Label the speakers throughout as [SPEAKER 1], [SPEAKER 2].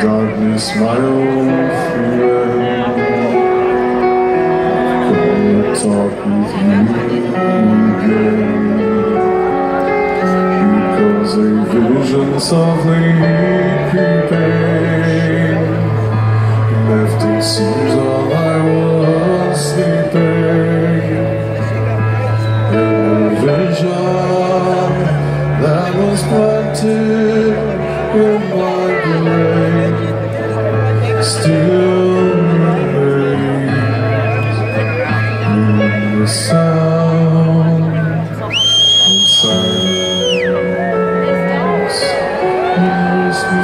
[SPEAKER 1] Darkness, my old friend. Come talk with you again. Because a vision softly creeping it seems while I was sleeping. A vision that was planted in my brain still the sound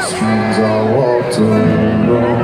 [SPEAKER 1] streams I walked alone